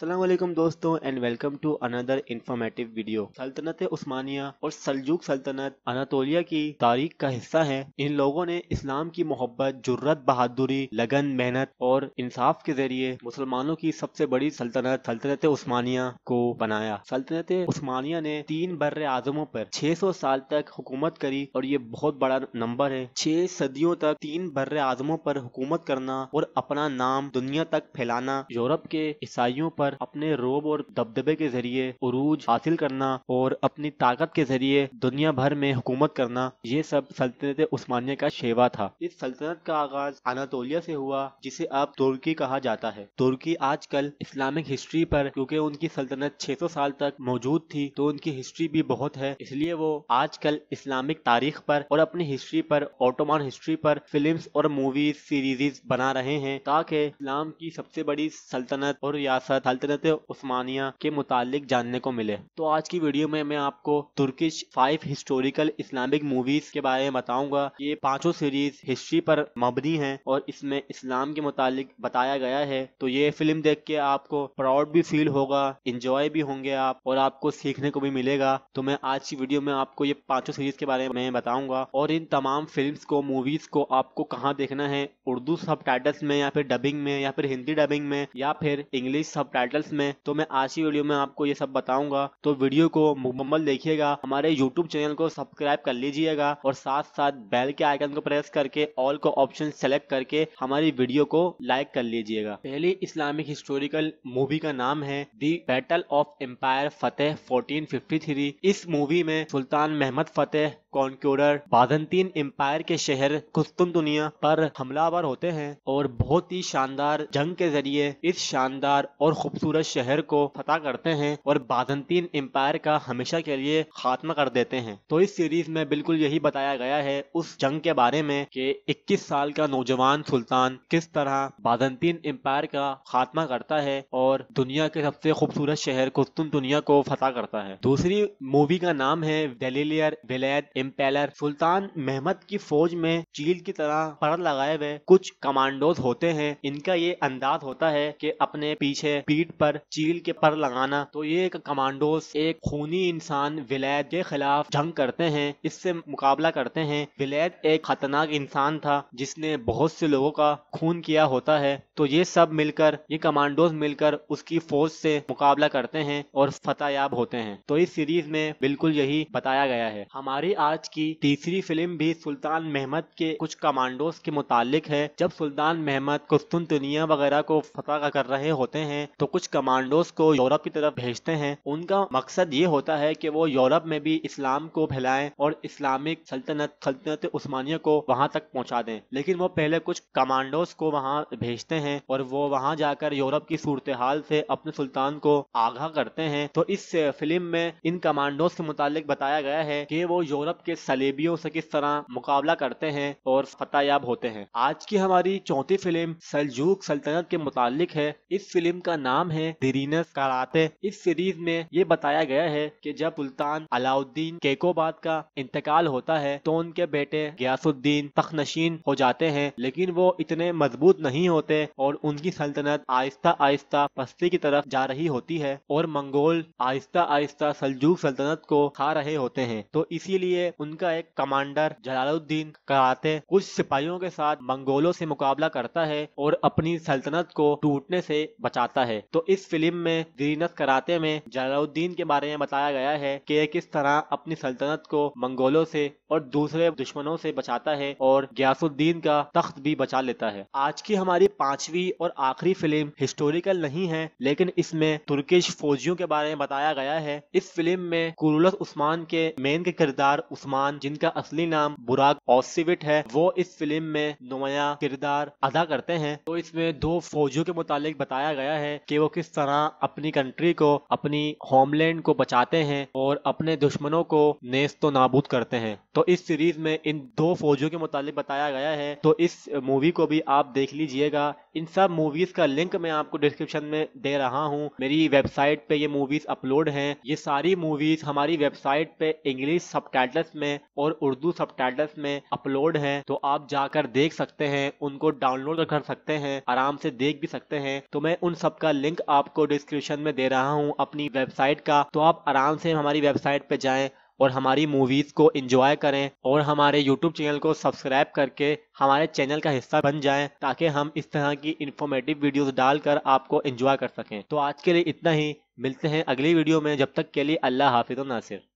असलम दोस्तों and welcome to another informative video सल्तनत उस्मानिया और सलजूक सल्तनत अनातोलिया की तारीख का हिस्सा है। इन लोगों ने इस्लाम की मोहब्बत, जुर्रत, बहादुरी, लगन, मेहनत और इंसाफ के ज़रिए मुसलमानों की सबसे बड़ी सल्तनत सल्तनत उस्मानिया को बनाया। सल्तनत उस्मानिया ने तीन बर आजमों पर 600 साल तक हुकूमत करी और ये बहुत बड़ा नंबर है। छह सदियों तक तीन बर आजमों पर हुकूमत करना और अपना नाम दुनिया तक फैलाना, यूरोप के ईसाइयों पर अपने रोब और दबदबे के ज़रिए उरूज हासिल करना और अपनी ताकत के ज़रिए दुनिया भर में हुकूमत करना, ये सब सल्तनत उस्मानिया का शेवा था। इस सल्तनत का आगाज़ अनातोलिया से हुआ, जिसे अब तुर्की कहा जाता है। तुर्की आजकल इस्लामिक हिस्ट्री पर, क्योंकि उनकी सल्तनत 600 साल तक मौजूद थी तो उनकी हिस्ट्री भी बहुत है, इसलिए वो आजकल इस्लामिक तारीख पर और अपनी हिस्ट्री पर ऑटोमान हिस्ट्री पर फिल्म्स और मूवीज़ सीरीज़ बना रहे हैं, ताकि इस्लाम की सबसे बड़ी सल्तनत और रियासत सल्तनत उस्मानिया के मुतालिक जानने को मिले। तो आज की वीडियो में मैं आपको Turkish five historical Islamic movies के बारे में बताऊँगा। ये पाँचों सीरीज़ हिस्ट्री पर मबनी हैं और इसमें इस्लाम के मुतालिक बताया गया है। तो ये फ़िल्म देख के आपको प्राउड भी फील होगा इंजॉय भी होंगे आप और आपको सीखने को भी मिलेगा। तो मैं आज की वीडियो में आपको ये पाँचों सीरीज़ के बारे में बताऊँगा और इन तमाम फ़िल्म को मूवीज़ को आपको कहाँ देखना है? उर्दू सब में या फिर डबिंग में या फिर हिंदी डबिंग में या फिर इंग्लिश सब में तो मैं आज की वीडियो में आपको ये सब बताऊँगा। तो वीडियो को मुकम्मल देखिएगा, हमारे यूट्यूब चैनल को सब्सक्राइब कर लीजिएगा और साथ साथ बेल के आइकन को प्रेस करके ऑल को ऑप्शन सेलेक्ट करके हमारी वीडियो को लाइक कर लीजिएगा। पहली इस्लामिक हिस्टोरिकल मूवी का नाम है the battle of empire Fetih 1453 इस मूवी में सुल्तान महमद फतेह कॉन्क्योरर बाजंतीन एम्पायर के शहर कुस्तुन दुनिया पर हमलावर होते हैं और बहुत ही शानदार जंग के ज़रिए इस शानदार और खूबसूरत शहर को फतह करते हैं और बाजंतीन एम्पायर का हमेशा के लिए खात्मा कर देते हैं। तो इस सीरीज़ में बिल्कुल यही बताया गया है उस जंग के बारे में कि 21 साल का नौजवान सुल्तान किस तरह बाजंतीन एम्पायर का खात्मा करता है और दुनिया के सबसे खूबसूरत शहर कुस्तुन दुनिया को फतह करता है। दूसरी मूवी का नाम है वेलिलियर विलैद एम्पेलर सुल्तान मेहमद की फौज में चील की तरह पर लगाए हुए कुछ कमांडोज होते हैं। इनका ये अंदाज होता है कि अपने पीछे पीठ पर चील के पर लगाना तो ये एक कमांडोज एक खूनी इंसान विलैद के खिलाफ जंग करते हैं। इससे मुकाबला करते हैं। विलैद एक खतरनाक इंसान था, जिसने बहुत से लोगों का खून किया होता है। तो ये सब मिलकर, ये कमांडोज मिलकर उसकी फौज से मुकाबला करते हैं और फतेहयाब होते हैं। तो इस सीरीज़ में बिल्कुल यही बताया गया है। हमारी आज की तीसरी फ़िल्म भी सुल्तान मेहमद के कुछ कमांडोज के मुतालिक है। जब सुल्तान महमद कुस्तुन वगैरह को फतह कर रहे होते हैं तो कुछ कमांडोज को यूरोप की तरफ़ भेजते हैं। उनका मकसद ये होता है कि वो यूरोप में भी इस्लाम को फैलाएँ और इस्लामिक सल्तनत सल्तनत उस्मानिया को वहाँ तक पहुँचा दें। लेकिन वो पहले कुछ कमांडोज को वहाँ भेजते हैं और वो वहाँ जाकर यूरोप की सूरत हाल से अपने सुल्तान को आगाह करते हैं। तो इस फ़िल्म में इन कमांडोज के मुतालिक बताया गया है कि वो यूरोप के सलेबियों से किस तरह मुकाबला करते हैं और फतेहयाब होते हैं। आज की हमारी चौथी फ़िल्म सलजूक सल्तनत के मुतालिक है। इस फ़िल्म का नाम है दिरीनस कराते इस सीरीज़ में ये बताया गया है कि जब सुल्तान अलाउद्दीन केकोबाद का इंतकाल होता है तो उनके बेटे गयासुद्दीन तखनशीन हो जाते हैं, लेकिन वो इतने मज़बूत नहीं होते और उनकी सल्तनत आहिस्ता आहिस्ता पस्ती की तरफ़ जा रही होती है और मंगोल आहिस्ता आहिस्ता सलजूक सल्तनत को खा रहे होते हैं। तो इसीलिए उनका एक कमांडर जलालुद्दीन कराते कुछ सिपाहियों के साथ मंगोलों से मुकाबला करता है और अपनी सल्तनत को टूटने से बचाता है। तो इस फ़िल्म में दीनत कराते में जलालुद्दीन के बारे में बताया गया है कि किस तरह अपनी सल्तनत को मंगोलों से और दूसरे दुश्मनों से बचाता है और गयासुद्दीन का तख्त भी बचा लेता है। आज की हमारी पांचवी और आखिरी फ़िल्म हिस्टोरिकल नहीं है, लेकिन इसमें तुर्किश फौजियों के बारे में बताया गया है। इस फ़िल्म में कुरुलस उस्मान के मेन के किरदार उस्मान, जिनका असली नाम बुराक ऑसिविट है, वो इस फ़िल्म में नुमाया किरदार अदा करते हैं। तो इसमें दो फौजियों के मुतालिक बताया गया है कि वो किस तरह अपनी कंट्री को, अपनी होमलैंड को बचाते हैं और अपने दुश्मनों को नेस्त तो नाबूद करते हैं। तो इस सीरीज़ में इन दो फौजियों के मुतालिक बताया गया है। तो इस मूवी को भी आप देख लीजिएगा। इन सब मूवीज़ का लिंक मैं आपको डिस्क्रिप्शन में दे रहा हूँ। मेरी वेबसाइट पे ये मूवीज़ अपलोड हैं। ये सारी मूवीज़ हमारी वेबसाइट पे इंग्लिश सब में और उर्दू सब में अपलोड हैं। तो आप जाकर देख सकते हैं, उनको डाउनलोड कर सकते हैं, आराम से देख भी सकते हैं। तो मैं उन सब का लिंक आपको डिस्क्रिप्शन में दे रहा हूँ अपनी वेबसाइट का। तो आप आराम से हमारी वेबसाइट पे जाएँ। और हमारी मूवीज़ को इंजॉय करें और हमारे यूट्यूब चैनल को सब्सक्राइब करके हमारे चैनल का हिस्सा बन जाएँ, ताकि हम इस तरह की इन्फॉर्मेटिव वीडियोस डालकर आपको इंजॉय कर सकें। तो आज के लिए इतना ही। मिलते हैं अगली वीडियो में। जब तक के लिए अल्लाह हाफिज नासिर।